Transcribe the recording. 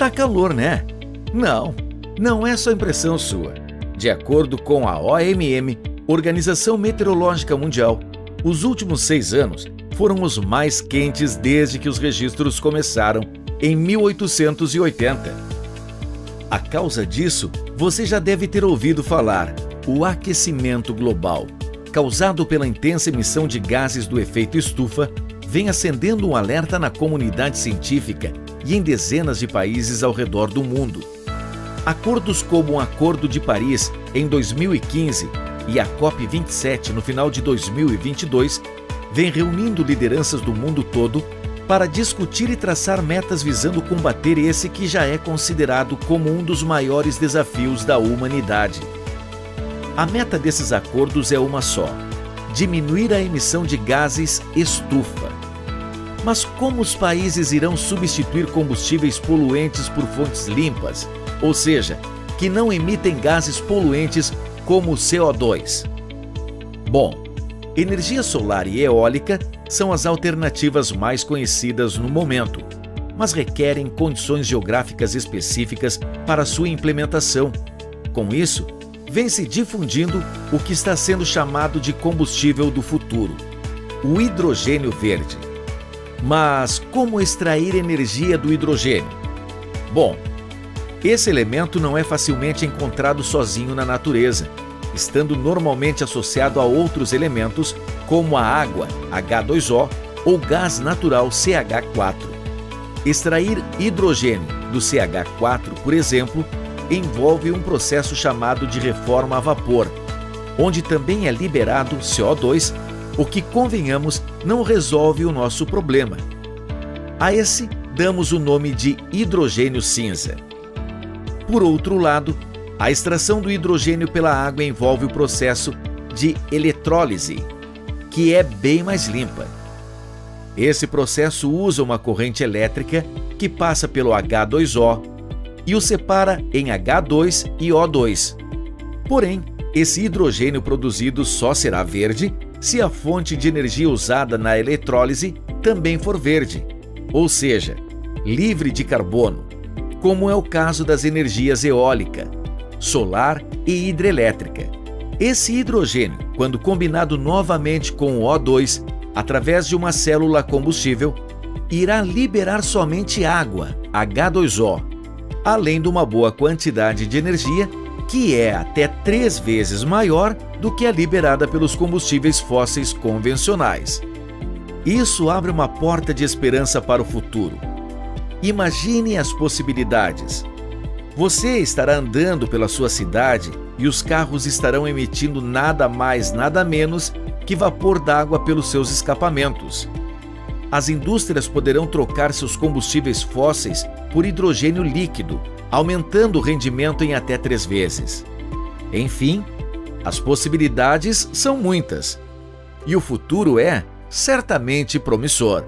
Tá calor, né? Não, não é só impressão sua. De acordo com a OMM, Organização Meteorológica Mundial, os últimos seis anos foram os mais quentes desde que os registros começaram em 1880. A causa disso, você já deve ter ouvido falar: o aquecimento global, causado pela intensa emissão de gases do efeito estufa, vem acendendo um alerta na comunidade científica e em dezenas de países ao redor do mundo. Acordos como o Acordo de Paris em 2015 e a COP27 no final de 2022 vem reunindo lideranças do mundo todo para discutir e traçar metas visando combater esse que já é considerado como um dos maiores desafios da humanidade. A meta desses acordos é uma só: diminuir a emissão de gases estufa. Mas como os países irão substituir combustíveis poluentes por fontes limpas, ou seja, que não emitem gases poluentes como o CO2? Bom, Energia solar e eólica são as alternativas mais conhecidas no momento, mas requerem condições geográficas específicas para sua implementação. Com isso, vem se difundindo o que está sendo chamado de combustível do futuro, o hidrogênio verde. Mas como extrair energia do hidrogênio? Bom, esse elemento não é facilmente encontrado sozinho na natureza estando normalmente associado a outros elementos como a água, H2O, ou gás natural CH4. Extrair hidrogênio do CH4, por exemplo, envolve um processo chamado de reforma a vapor, onde também é liberado CO2, o que, convenhamos, não resolve o nosso problema. A esse damos o nome de hidrogênio cinza. Por outro lado, a extração do hidrogênio pela água envolve o processo de eletrólise, que é bem mais limpa. Esse processo usa uma corrente elétrica que passa pelo H2O e o separa em H2 e O2. Porém, esse hidrogênio produzido só será verde se a fonte de energia usada na eletrólise também for verde, ou seja, livre de carbono, como é o caso das energias eólica, solar e hidrelétrica. Esse hidrogênio, quando combinado novamente com o O2 através de uma célula combustível, irá liberar somente água, H2O, além de uma boa quantidade de energia que é até três vezes maior do que a liberada pelos combustíveis fósseis convencionais. Isso abre uma porta de esperança para o futuro. Imagine as possibilidades. Você estará andando pela sua cidade e os carros estarão emitindo nada mais, nada menos que vapor d'água pelos seus escapamentos. As indústrias poderão trocar seus combustíveis fósseis por hidrogênio líquido, aumentando o rendimento em até três vezes. Enfim, as possibilidades são muitas e o futuro é certamente promissor.